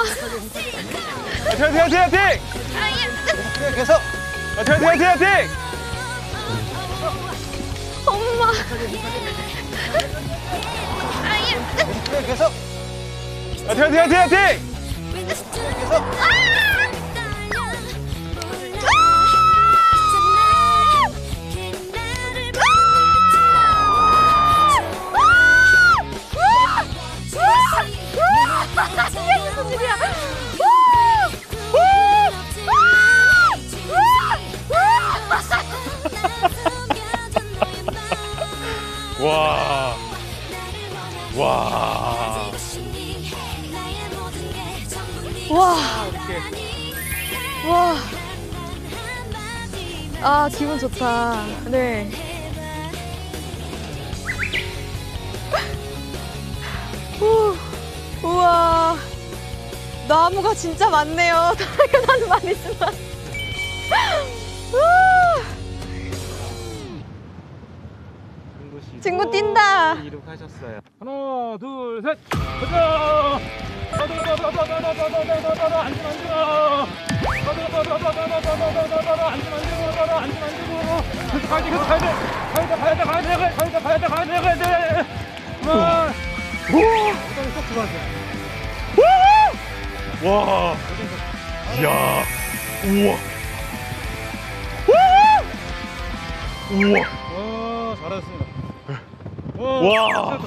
화이팅 화이팅 화이팅 화이팅 계속. 화이팅 화이팅 화이팅 엄마. 계속. 화이팅 화이팅 화이팅 화이 와. 와. 와. 와. 아, 기분 좋다. 네. 후, 우와. 나무가 진짜 많네요. 당연한 말이지만. 친구 뛴다. 이륙하셨어요. 하나, 둘, 셋. 가자. 와, 야, 우와, 우와, 우와, 와, 잘했습니다. 와.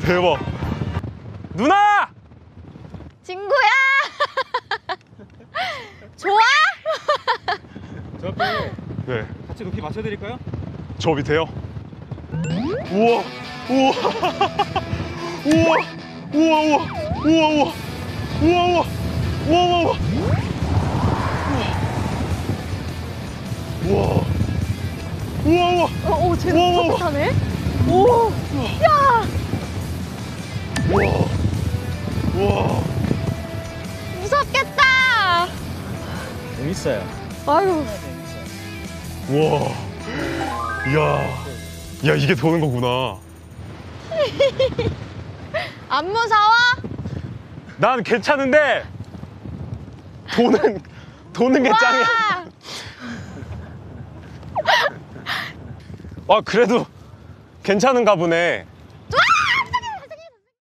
대박. 누나! 친구야! 좋아? 저 앞에 네. 같이 높이 맞춰드릴까요? 저 밑에요. 우와. 우와. 우와. 우와 우와. 우와 우와. 우와 우와. 우와 우와. 우와. 우와 우와. 어, 오, 쟤는 우와, 우와. 타네? 오, 야! 우와. 우와. 무섭겠다! 재밌어요. 아유, 우와. 이야. 야, 이게 도는 거구나. 안 무서워? 난 괜찮은데 도는 도는 게 짱이야. 아, 그래도 괜찮은가 보네.